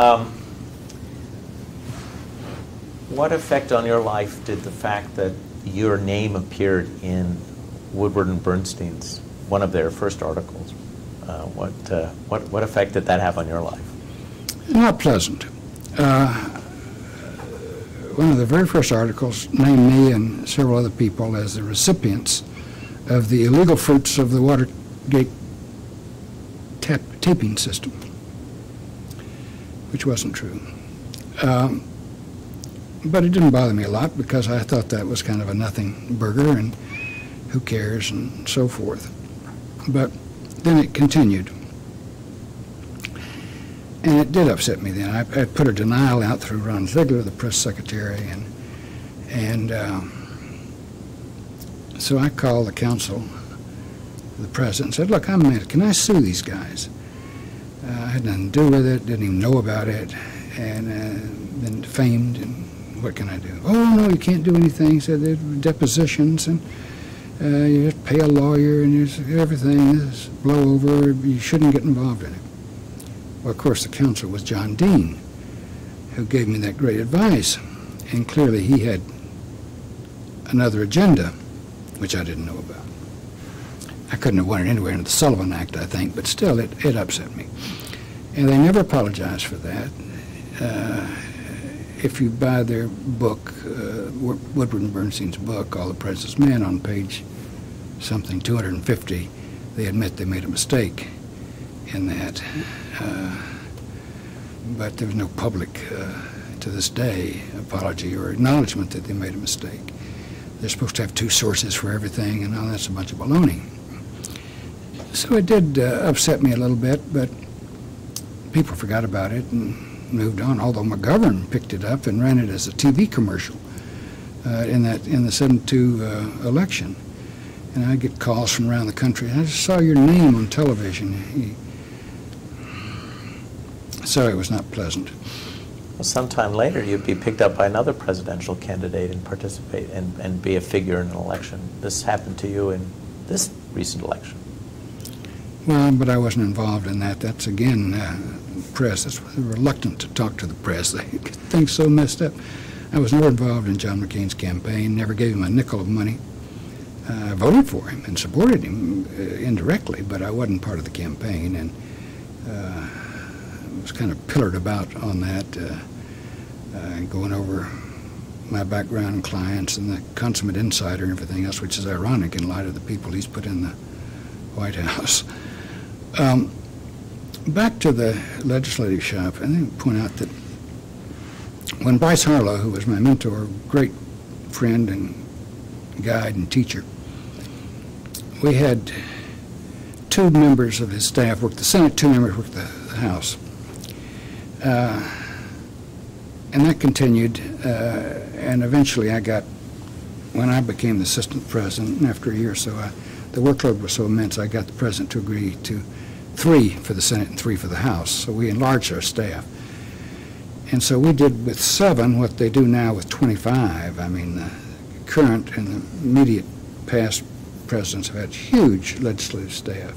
Um, what effect on your life did the fact that your name appeared in Woodward and Bernstein's one of their first articles? Uh, what, uh, what what effect did that have on your life? Not pleasant. Uh, one of the very first articles named me and several other people as the recipients of the illegal fruits of the Watergate tap, taping system, which wasn't true. Um, but it didn't bother me a lot because I thought that was kind of a nothing burger and who cares and so forth. But then it continued. And it did upset me then. I, I put a denial out through Ron Ziegler, the press secretary, and, and um, so I called the council, the president, and said, look, I'm mad. Can I sue these guys? Uh, I had nothing to do with it, didn't even know about it, and uh, been defamed, and what can I do? Oh, no, you can't do anything. He said there were depositions, and uh, you just pay a lawyer, and there's everything is blow over. You shouldn't get involved in it. Well, of course, the counsel was John Dean, who gave me that great advice. And clearly he had another agenda, which I didn't know about. I couldn't have won it anywhere under the Sullivan Act, I think, but still, it, it upset me. And they never apologized for that. Uh, if you buy their book, uh, Woodward and Bernstein's book, All the President's Men, on page something 250, they admit they made a mistake in that. Uh, but there was no public, uh, to this day, apology or acknowledgement that they made a mistake. They're supposed to have two sources for everything, and all that's a bunch of baloney. So it did uh, upset me a little bit, but people forgot about it and moved on. Although McGovern picked it up and ran it as a TV commercial uh, in that in the '72 uh, election, and I get calls from around the country. I just saw your name on television. He, so it was not pleasant. Well, sometime later, you'd be picked up by another presidential candidate and participate and, and be a figure in an election. This happened to you in this recent election. Well, but I wasn't involved in that. That's again uh, press. That's reluctant to talk to the press. They things so messed up. I was never involved in John McCain's campaign. Never gave him a nickel of money. I voted for him and supported him uh, indirectly, but I wasn't part of the campaign. And uh, was kind of pillared about on that, uh, uh, going over my background and clients and the consummate insider and everything else, which is ironic in light of the people he's put in the White House. Um, back to the legislative shop, I think point out that when Bryce Harlow, who was my mentor, great friend and guide and teacher, we had two members of his staff work the Senate, two members work the, the House. Uh, and that continued, uh, and eventually I got, when I became the assistant president, after a year or so, I, the workload was so immense, I got the president to agree to three for the Senate and three for the House. So we enlarged our staff. And so we did with seven what they do now with 25. I mean, the current and the immediate past presidents have had huge legislative staff.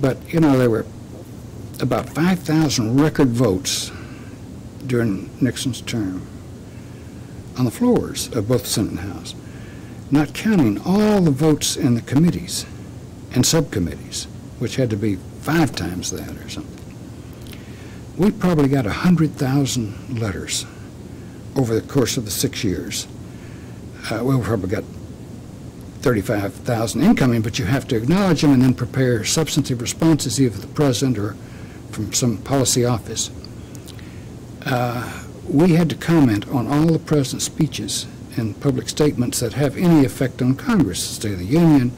But, you know, there were about 5,000 record votes during Nixon's term on the floors of both the Senate and House, not counting all the votes in the committees and subcommittees, which had to be five times that or something. We probably got 100,000 letters over the course of the six years. Uh, we probably got 35,000 incoming, but you have to acknowledge them and then prepare substantive responses either the president or from some policy office, uh, we had to comment on all the president's speeches and public statements that have any effect on Congress, the State of the Union,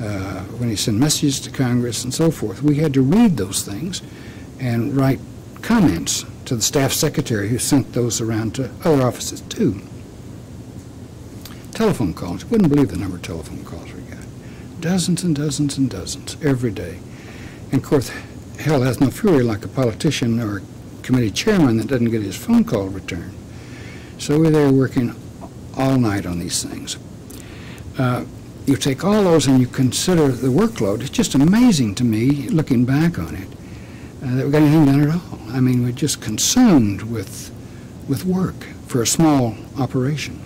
uh, when he sent messages to Congress and so forth. We had to read those things and write comments to the staff secretary who sent those around to other offices too. Telephone calls. You wouldn't believe the number of telephone calls we got. Dozens and dozens and dozens every day. And of course, hell has no fury like a politician or a committee chairman that doesn't get his phone call returned. So we're there working all night on these things. Uh, you take all those and you consider the workload. It's just amazing to me, looking back on it, uh, that we got anything done at all. I mean, we're just consumed with, with work for a small operation.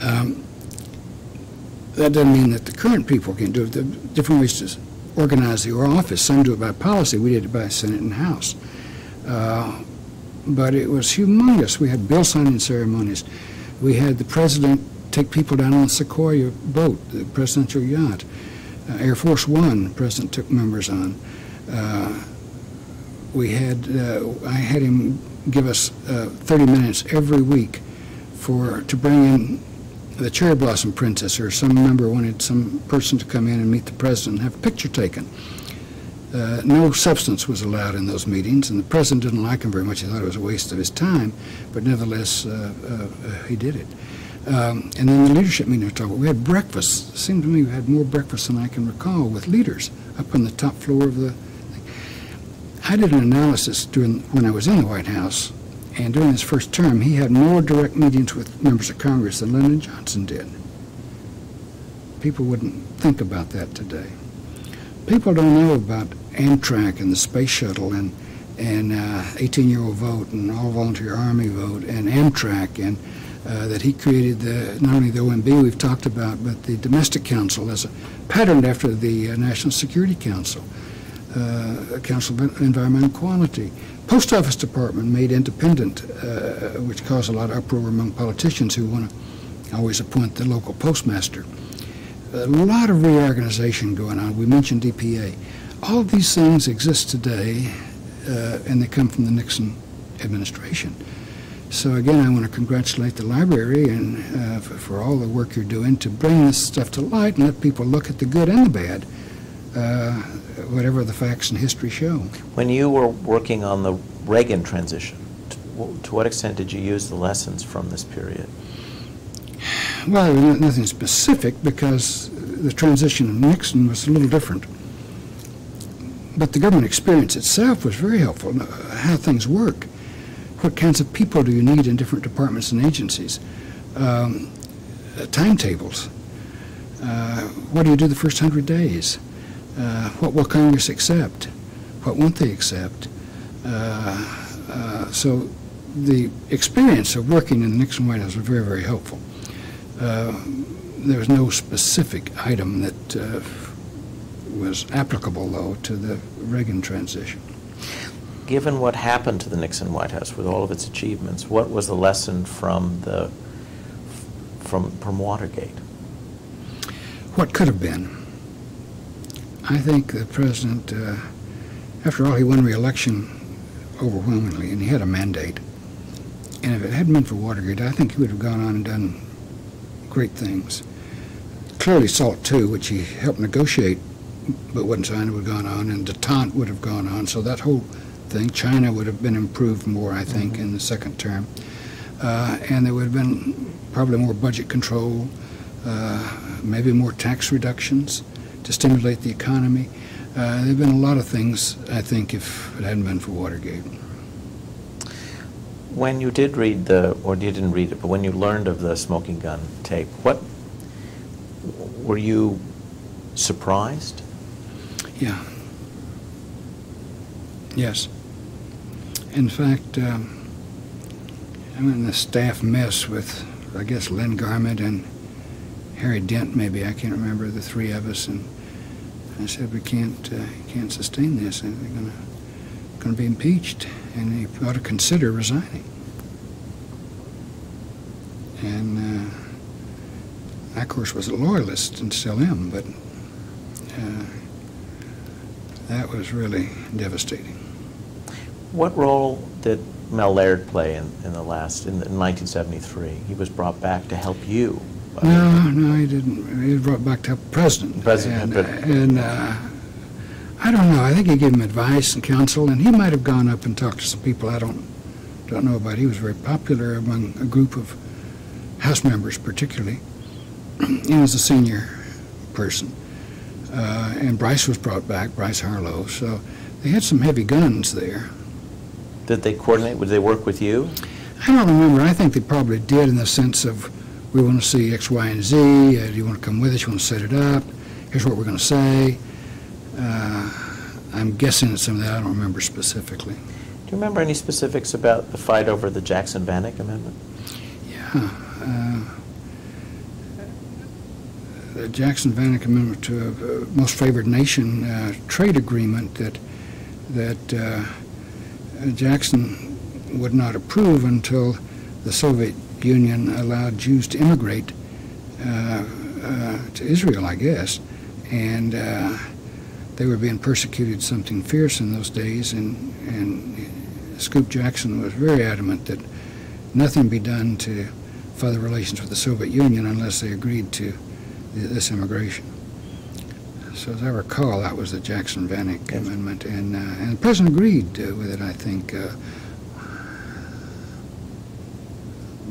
Um, that doesn't mean that the current people can do it. There are different ways to organize the office. Some do it by policy. We did it by Senate and House. Uh, but it was humongous. We had bill signing ceremonies. We had the president take people down on the Sequoia boat, the presidential yacht. Uh, Air Force One, the president took members on. Uh, we had, uh, I had him give us uh, 30 minutes every week for, to bring in the cherry blossom princess or some member wanted some person to come in and meet the president and have a picture taken. Uh, no substance was allowed in those meetings, and the president didn't like him very much. He thought it was a waste of his time, but nevertheless, uh, uh, uh he did it. Um, and then the leadership meeting we talked about. We had breakfast. It seemed to me we had more breakfast than I can recall with leaders up on the top floor of the. Thing. I did an analysis during when I was in the White House and during his first term, he had more direct meetings with members of Congress than Lyndon Johnson did. People wouldn't think about that today. People don't know about Amtrak and the space shuttle and and 18-year-old uh, vote and all-volunteer Army vote and Amtrak and uh, that he created the, not only the OMB we've talked about, but the Domestic Council as a patterned after the uh, National Security Council, uh, Council of Environmental Quality, Post Office Department made independent, uh, which caused a lot of uproar among politicians who want to always appoint the local postmaster. A lot of reorganization going on. We mentioned EPA. All of these things exist today, uh, and they come from the Nixon administration. So again, I want to congratulate the library and uh, for, for, all the work you're doing to bring this stuff to light and let people look at the good and the bad. Uh, whatever the facts and history show. When you were working on the Reagan transition, to, to what extent did you use the lessons from this period? Well, nothing specific because the transition of Nixon was a little different. But the government experience itself was very helpful, uh, how things work. What kinds of people do you need in different departments and agencies? Um, uh, timetables. Uh, what do you do the first hundred days? Uh, what will Congress accept? What won't they accept? Uh, uh, so the experience of working in the Nixon White House was very, very helpful. there was no specific item that was applicable, though, to the Reagan transition. Given what happened to the Nixon White House with all of its achievements, what was the lesson from the from from Watergate? What could have been. I think the president, uh, after all, he won re-election overwhelmingly, and he had a mandate. And if it hadn't been for Watergate, I think he would have gone on and done great things. Clearly, SALT II, which he helped negotiate, but wasn't would have gone on, and detente would have gone on. So that whole thing, China would have been improved more, I think, mm-hmm. in the second term. Uh, and there would have been probably more budget control, uh, maybe more tax reductions to stimulate the economy. Uh, there have been a lot of things, I think, if it hadn't been for Watergate. When you did read the, or you didn't read it, but when you learned of the smoking gun tape, what were you surprised? Yeah. Yes. In fact, um, I'm in the staff mess with, I guess, Len Garment and Harry Dent, maybe I can't remember the three of us, and I said we can't uh, can't sustain this, and they're gonna gonna be impeached, and he ought to consider resigning. And uh, I, of course, was a loyalist and still am, but uh, that was really devastating. What role did Mel Laird play in, in the last in, in 1973? He was brought back to help you no, no, he didn't. He was brought back to help president. President, and, and uh, I don't know. I think he gave him advice and counsel, and he might have gone up and talked to some people I don't don't know about. He was very popular among a group of House members, particularly. he was a senior person, uh, and Bryce was brought back, Bryce Harlow. So they had some heavy guns there. Did they coordinate? Would they work with you? I don't remember. I think they probably did in the sense of we want to see X, Y, and Z. Uh, do you want to come with us? You want to set it up? Here's what we're going to say. Uh, I'm guessing at some of that, I don't remember specifically. Do you remember any specifics about the fight over the Jackson-Vanik Amendment? Yeah. The Jackson-Vanik Amendment to a Most Favored Nation uh, trade agreement that, that uh, Jackson would not approve until the Soviet Union allowed Jews to immigrate uh, uh, to Israel, I guess. And uh, they were being persecuted something fierce in those days, and, and Scoop Jackson was very adamant that nothing be done to further relations with the Soviet Union unless they agreed to this immigration. So as I recall, that was the Jackson-Vanik Yes. Amendment, and, uh, and the President agreed uh, with it, I think, uh,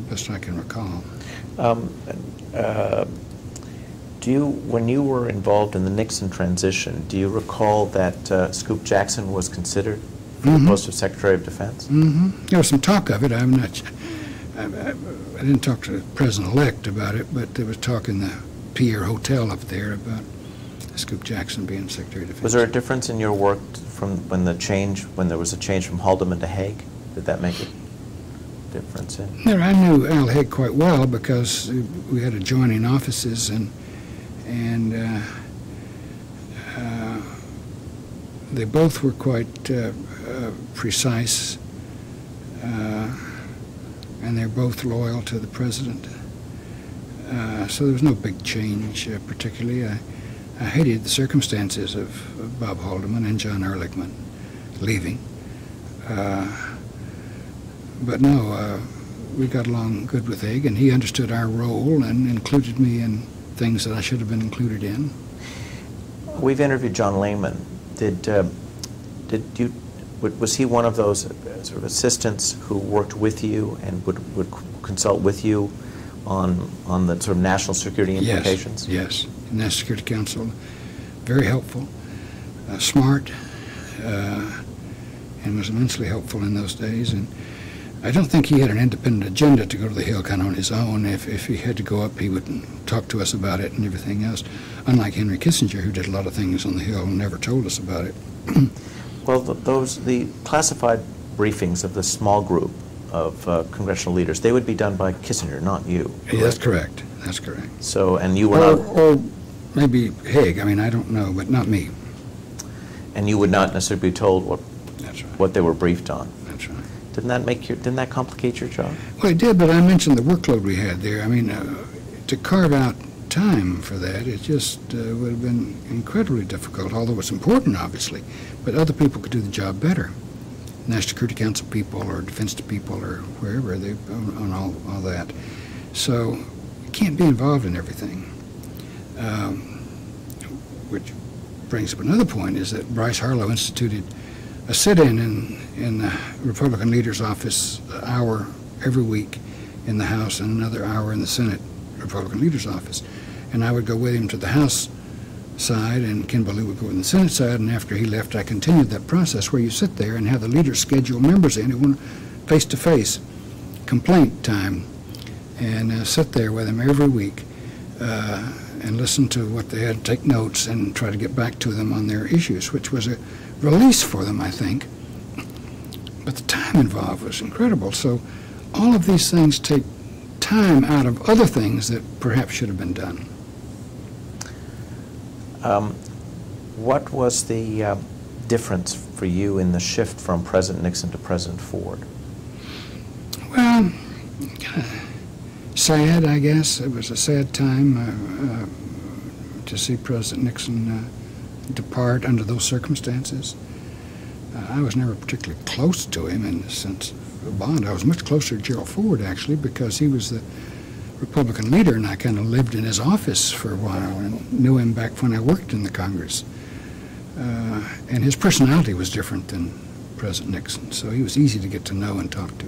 best I can recall. Um, uh, Do you, when you were involved in the Nixon transition, do you recall that uh, Scoop Jackson was considered for the Mhm. post of Secretary of Defense? hmm There was some talk of it. I'm not. I, I, I didn't talk to the president-elect about it, but there was talk in the Pierre Hotel up there about Scoop Jackson being Secretary of Defense. Was there a difference in your work from when the change, when there was a change from Haldeman to Haig? Did that make a difference in? No, I knew Al Haig quite well because we had adjoining offices and and uh, uh, they both were quite uh, uh, precise uh, and they're both loyal to the president. Uh, so there was no big change uh, particularly. I, I hated the circumstances of, Bob Haldeman and John Ehrlichman leaving. Uh, but no, uh, we got along good with Haig, and he understood our role and included me in things that I should have been included in. We've interviewed John Lehman. Did, uh, did you, was he one of those sort of assistants who worked with you and would, would consult with you on, on the sort of national security implications? Yes, yes. National Security Council, very helpful, uh, smart, uh, and was immensely helpful in those days. And I don't think he had an independent agenda to go to the Hill kind of on his own. If, if he had to go up, he would talk to us about it and everything else. Unlike Henry Kissinger, who did a lot of things on the Hill and never told us about it. Well, th- those, the classified briefings of the small group of uh, congressional leaders, they would be done by Kissinger, not you. Yeah, that's correct. That's correct. So, and you were Or, not, or maybe Haig. I mean, I don't know, but not me. and you would not necessarily be told what, right. what they were briefed on. That's right. Didn't that make your, didn't that complicate your job? Well, it did, but I mentioned the workload we had there. I mean, uh, to carve out time for that, it just uh, would have been incredibly difficult, although it's important, obviously. But other people could do the job better. National Security Council people or Defense people or wherever, they on, all, all that. So you can't be involved in everything. Um, which brings up another point, is that Bryce Harlow instituted a sit-in in, in the Republican leader's office, an hour every week in the House and another hour in the Senate Republican leader's office. And I would go with him to the House side, and Ken BeLieu would go in the Senate side, and after he left, I continued that process where you sit there and have the leaders schedule members in who want face-to-face complaint time, and uh, sit there with them every week uh, and listen to what they had, take notes, and try to get back to them on their issues, which was a release for them, I think. But the time involved was incredible. So all of these things take time out of other things that perhaps should have been done. Um, What was the uh, difference for you in the shift from President Nixon to President Ford? Well, kinda sad, I guess. It was a sad time uh, uh, to see President Nixon uh, depart under those circumstances. Uh, I was never particularly close to him in the sense of bond. I was much closer to Gerald Ford, actually, because he was the Republican leader, and I kind of lived in his office for a while and knew him back when I worked in the Congress. Uh, and his personality was different than President Nixon, so he was easy to get to know and talk to.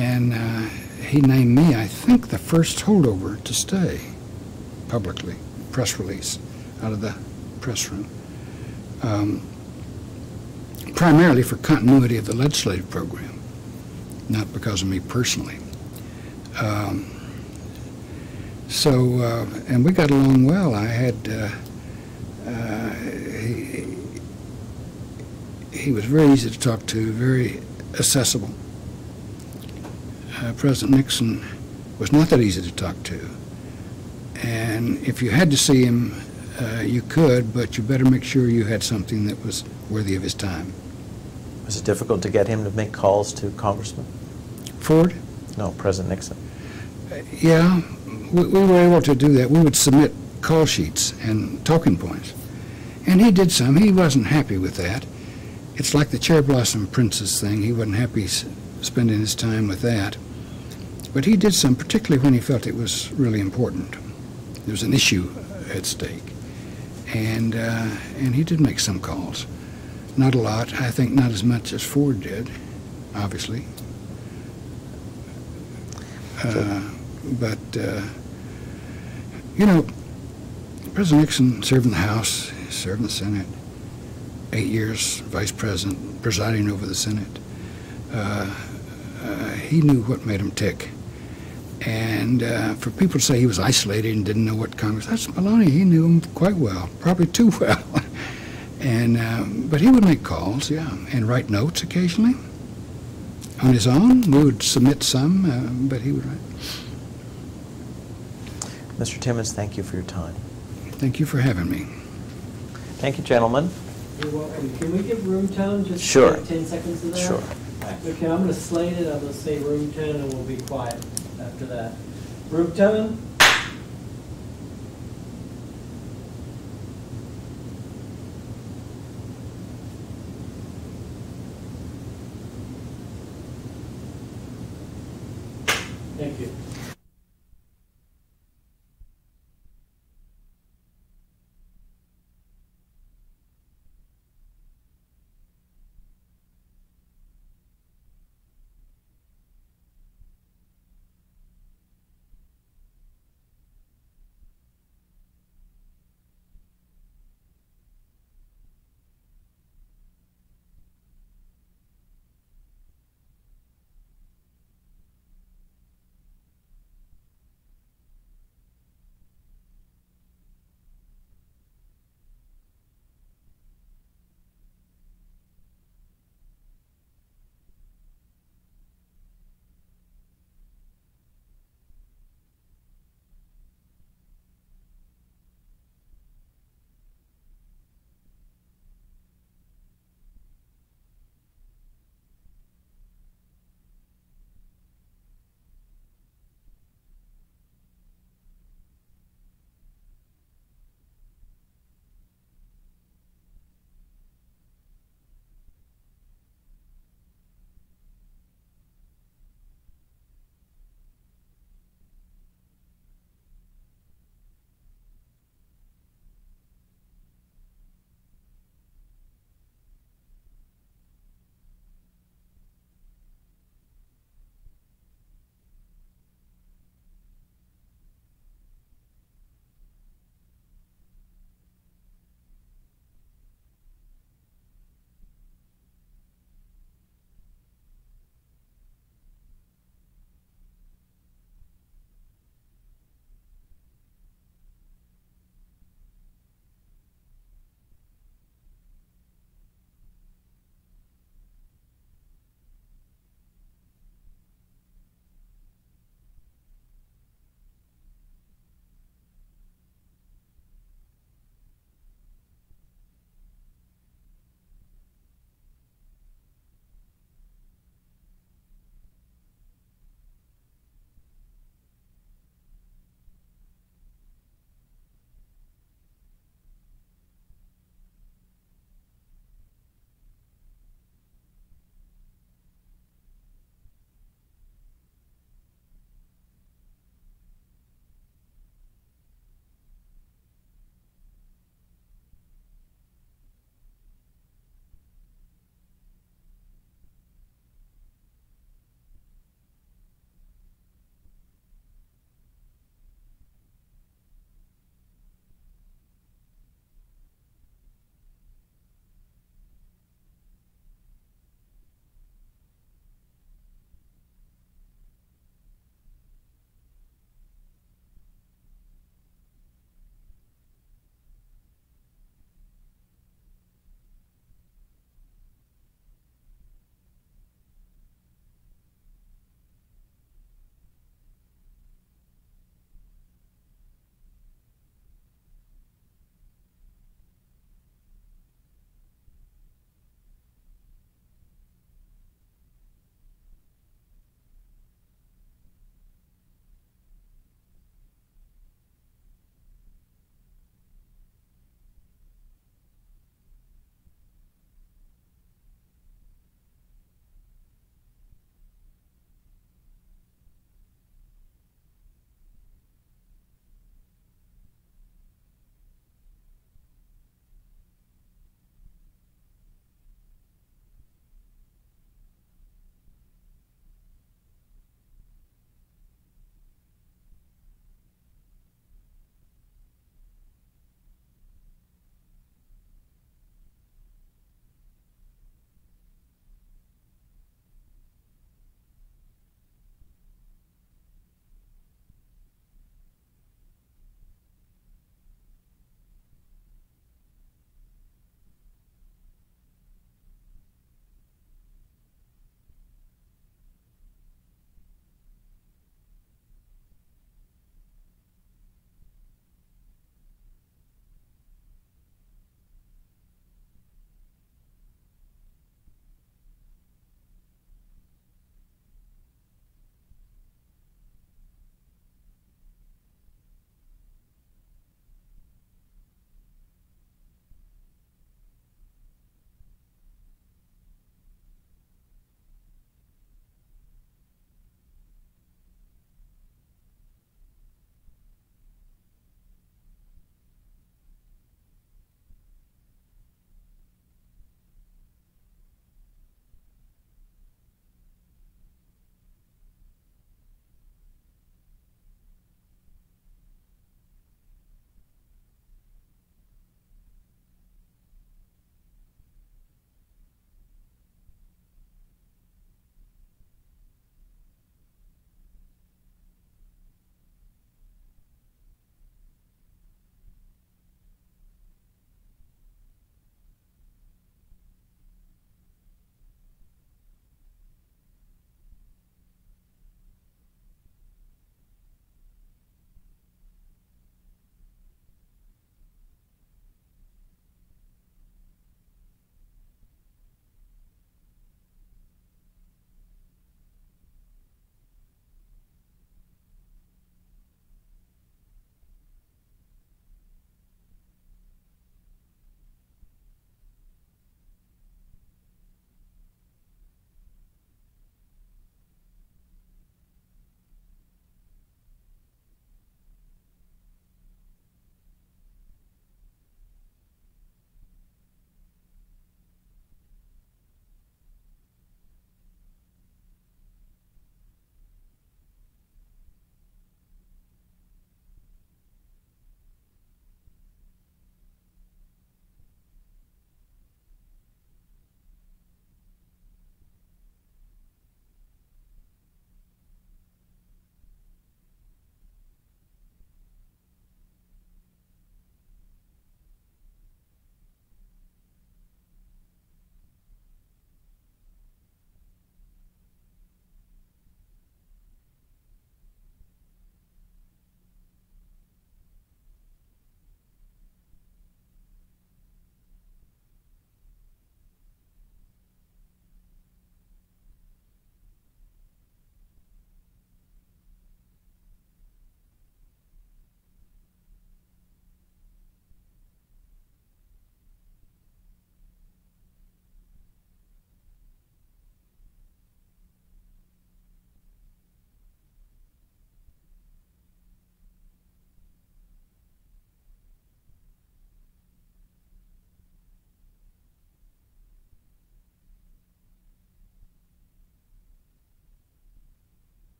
And uh, he named me, I think, the first holdover to stay publicly, press release out of the press room. Um, primarily for continuity of the legislative program, not because of me personally. Um, so, uh, and we got along well. I had, uh, uh, he, he was very easy to talk to, very accessible. Uh, President Nixon was not that easy to talk to. And if you had to see him, uh, you could, but you better make sure you had something that was worthy of his time. Was it difficult to get him to make calls to congressmen? Ford? No, President Nixon. Yeah, we, we were able to do that. We would submit call sheets and talking points. And he did some. He wasn't happy with that. It's like the Cherry Blossom Princess thing. He wasn't happy s- spending his time with that. But he did some, particularly when he felt it was really important. There was an issue at stake. And, uh, and he did make some calls. Not a lot. I think not as much as Ford did, obviously. Uh, but, uh, you know, President Nixon served in the House, served in the Senate, eight years vice president, presiding over the Senate. Uh, uh, he knew what made him tick. And uh, for people to say he was isolated and didn't know what Congress, that's Maloney. He knew him quite well, probably too well. and um, but he would make calls, yeah, and write notes occasionally on his own. We would submit some, uh, but he would write. Mr. Timmons, thank you for your time. Thank you for having me. Thank you, gentlemen. You're welcome. Can we give room tone, just Sure. like 10 seconds of that? Sure. Okay, I'm going to slate it, I'm going to say room tone, and we'll be quiet after that. Room tone?